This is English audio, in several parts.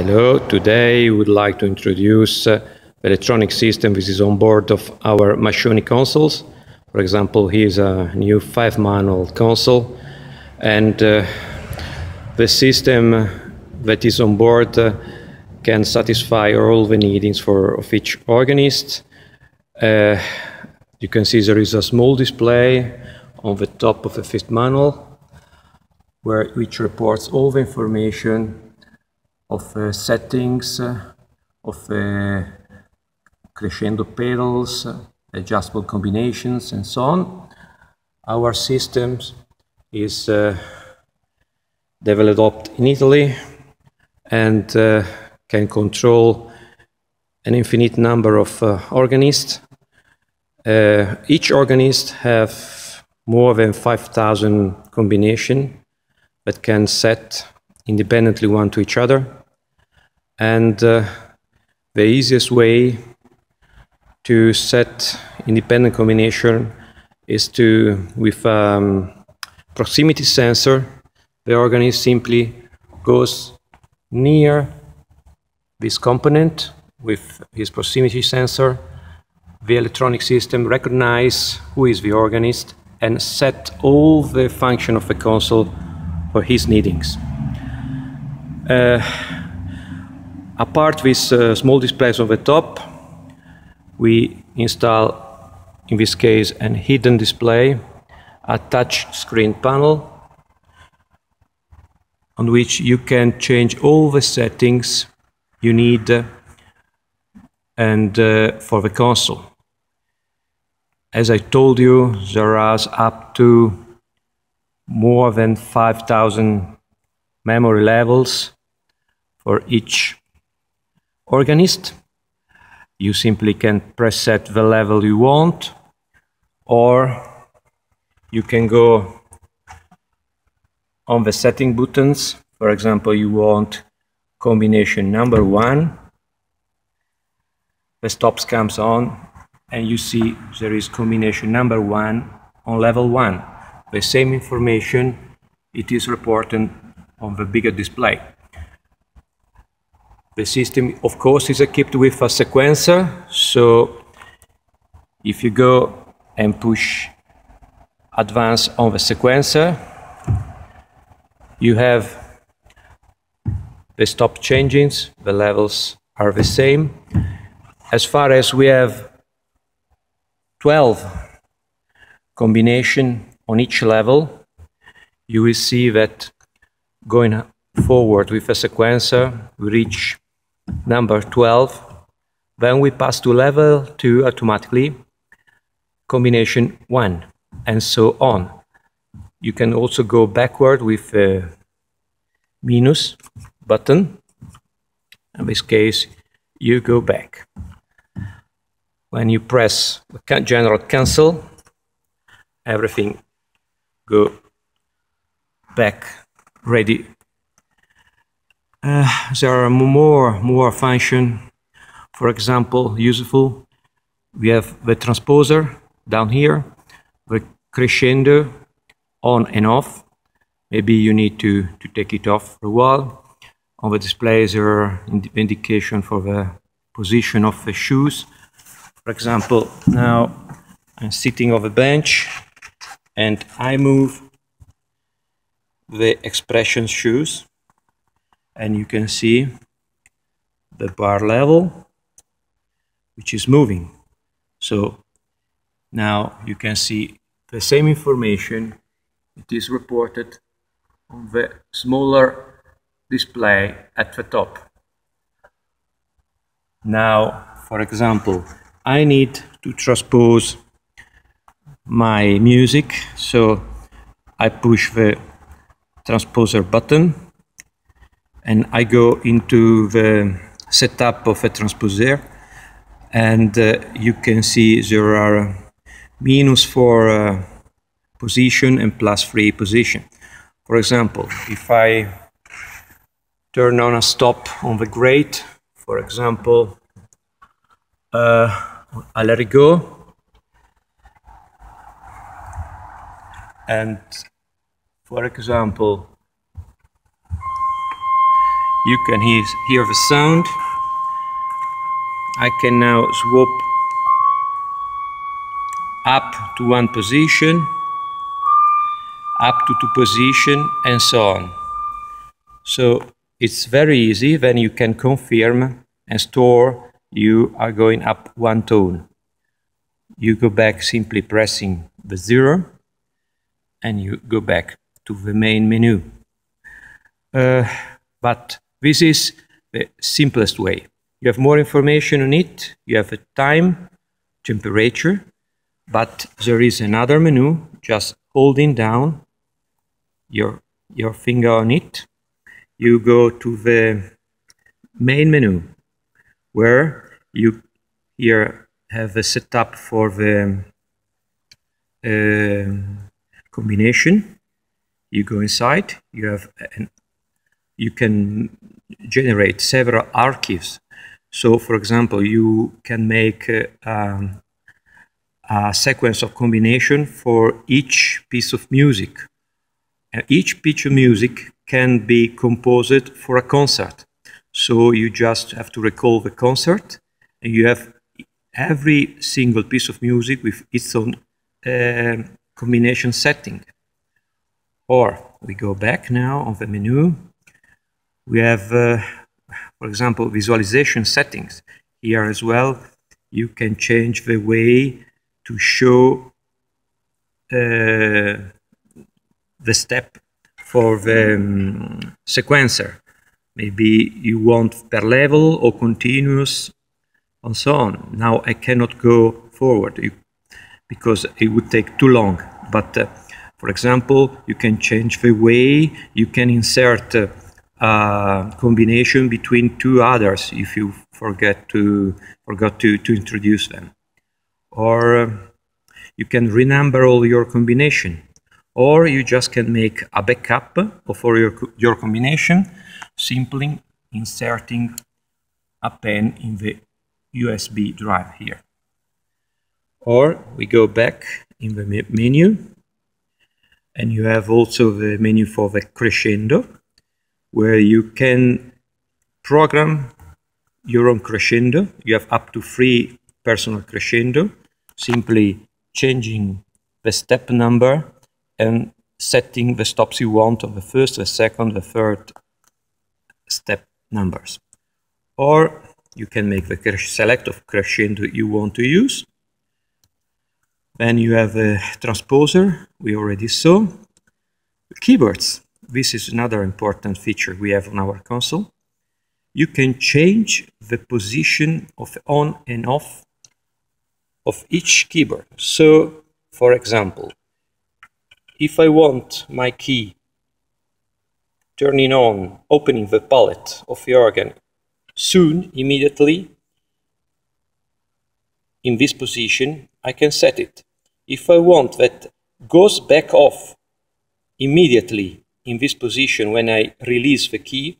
Hello, today we would like to introduce uh, the electronic system which is on board of our Mascioni consoles. For example, here's a new five manual console and uh, the system that is on board uh, can satisfy all the needs for of each organist. Uh, you can see there is a small display on the top of the fifth manual where which reports all the information of uh, settings, uh, of uh, crescendo pedals, adjustable combinations, and so on. Our system is developed in Italy and can control an infinite number of uh, organists. Uh, each organist have more than 5,000 combination that can set independently one to each other. And uh, the easiest way to set independent combination is to, with um, proximity sensor, the organist simply goes near this component with his proximity sensor. The electronic system recognize who is the organist and set all the function of the console for his needings. Uh, Apart with uh, small displays on the top, we install, in this case, an hidden display, a touch screen panel on which you can change all the settings you need uh, and uh, for the console. As I told you, there are up to more than 5,000 memory levels for each organist. You simply can preset the level you want, or you can go on the setting buttons. For example, you want combination number one. The stops comes on, and you see there is combination number one on level one. The same information it is reported on the bigger display. The system, of course, is equipped with a sequencer. So if you go and push advance on the sequencer, you have the stop changings, the levels are the same. As far as we have 12 combination on each level, you will see that going forward with a sequencer, we reach number 12. Then we pass to level 2 automatically, combination 1, and so on. You can also go backward with a minus button. In this case, you go back. When you press general cancel, everything go back ready uh, there are more more function. For example, useful. We have the transposer down here, the crescendo on and off. Maybe you need to, to take it off for a while. On the display, there are indication for the position of the shoes. For example, now I'm sitting on a bench and I move the expression shoes and you can see the bar level which is moving. So now you can see the same information. It is reported on the smaller display at the top. Now for example I need to transpose my music. So I push the transposer button and I go into the setup of a transposer and uh, you can see there are minus 4 uh, position and plus 3 position. For example, if I turn on a stop on the great, for example, uh, I let it go and for example You can hear, hear the sound. I can now swap up to one position, up to two position, and so on. So it's very easy, then you can confirm and store you are going up one tone. You go back simply pressing the zero, and you go back to the main menu. Uh, but this is the simplest way. You have more information on it, you have a time, temperature, but there is another menu, just holding down your, your finger on it, you go to the main menu, where you here have a setup for the uh, combination. You go inside, you have an, you can generate several archives. So, for example, you can make uh, um, a sequence of combination for each piece of music. And each piece of music can be composed for a concert. So you just have to recall the concert, and you have every single piece of music with its own uh, combination setting. Or we go back now on the menu. We have, uh, for example, visualization settings. Here as well, you can change the way to show uh, the step for the um, sequencer. Maybe you want per level or continuous and so on. Now I cannot go forward because it would take too long. But uh, for example, you can change the way you can insert uh, a combination between two others if you forget to forgot to, to introduce them. Or uh, you can renumber all your combination. Or you just can make a backup for your, your combination simply inserting a pen in the USB drive here. Or we go back in the menu and you have also the menu for the crescendo where you can program your own crescendo. You have up to three personal crescendo, simply changing the step number and setting the stops you want of the first, the second, the third step numbers. Or you can make the select of crescendo you want to use. Then you have a transposer, we already saw. Keyboards, this is another important feature we have on our console. You can change the position of on and off of each keyboard. So, for example, if I want my key turning on, opening the palette of the organ soon, immediately, in this position, I can set it. If I want that goes back off immediately in this position when I release the key,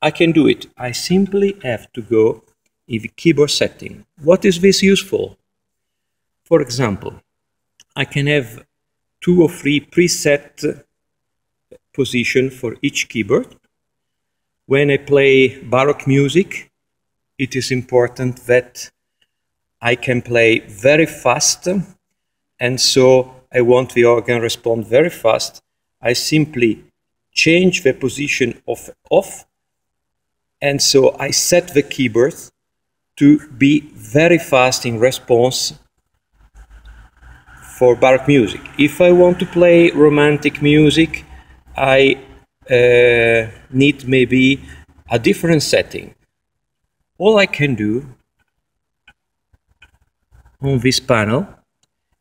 I can do it. I simply have to go in the keyboard setting. What is this useful? For example, I can have two or three preset position for each keyboard. When I play Baroque music, it is important that I can play very fast, and so I want the organ respond very fast. I simply change the position of off, and so I set the keyboard to be very fast in response for Baroque music. If I want to play romantic music, I uh, need maybe a different setting. All I can do on this panel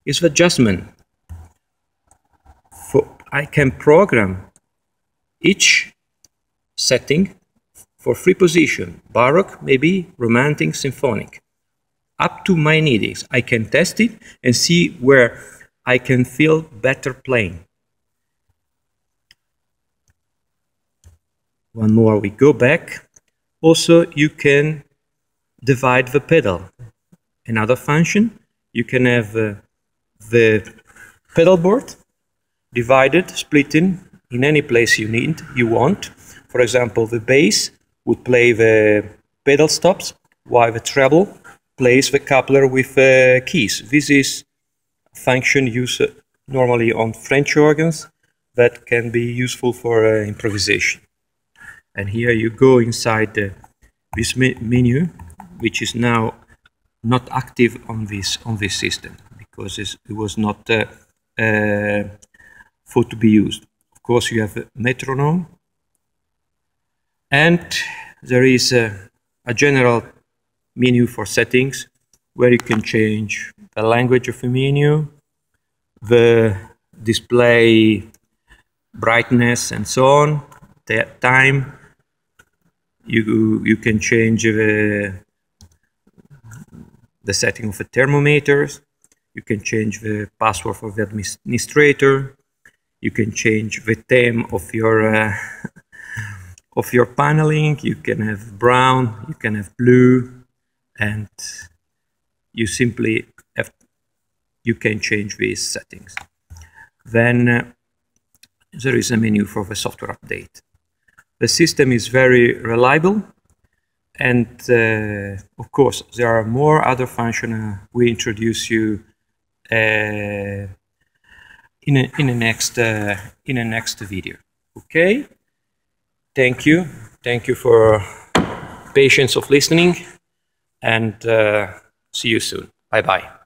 is the adjustment. I can program each setting for free position, Baroque, maybe Romantic, Symphonic up to my needs. I can test it and see where I can feel better playing. One more, we go back. Also, you can divide the pedal. Another function, you can have uh, the pedal board divided, splitting in any place you need, you want. For example, the bass would play the pedal stops, while the treble plays the coupler with uh, keys. This is a function used normally on French organs that can be useful for uh, improvisation. And here you go inside the, this me menu, which is now not active on this on this system because it was not uh, uh, for to be used. Of course, you have a metronome, and there is a, a general menu for settings where you can change the language of the menu, the display brightness and so on, the time. You, you can change the, the setting of the thermometers. You can change the password for the administrator. You can change the theme of your uh, of your paneling. You can have brown, you can have blue, and you simply have you can change these settings. Then uh, there is a menu for the software update. The system is very reliable and uh, of course there are more other functions we introduce you uh, in a, in a next uh, in the next video. Okay? Thank you. Thank you for patience of listening and uh, see you soon. Bye bye